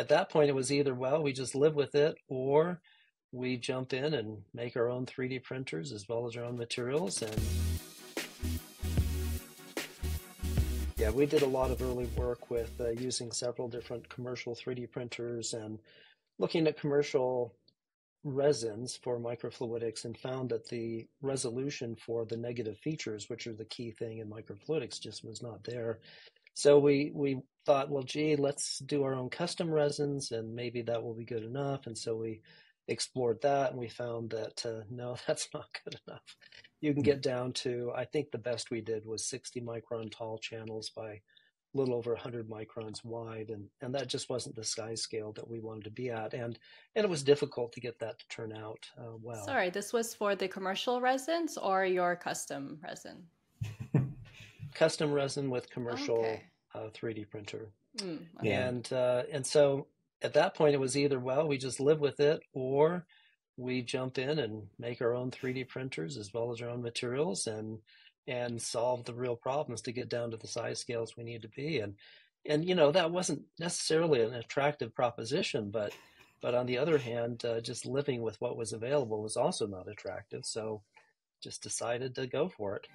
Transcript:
at that point, it was either, well, we just live with it, or we jump in and make our own 3D printers as well as our own materials. And yeah, we did a lot of early work with uh, using several different commercial 3D printers and looking at commercial resins for microfluidics and found that the resolution for the negative features, which are the key thing in microfluidics, just was not there. So we we thought, well, gee, let's do our own custom resins, and maybe that will be good enough. And so we explored that, and we found that uh, no, that's not good enough. You can hmm. get down to, I think the best we did was 60 micron tall channels by a little over 100 microns wide, and and that just wasn't the size scale that we wanted to be at, and and it was difficult to get that to turn out uh, well. Sorry, this was for the commercial resins or your custom resin? Custom resin with commercial okay. uh, 3D printer. Mm, okay. And uh, and so at that point it was either well we just live with it or we jump in and make our own 3D printers as well as our own materials and and solve the real problems to get down to the size scales we need to be and and you know that wasn't necessarily an attractive proposition but but on the other hand uh, just living with what was available was also not attractive so just decided to go for it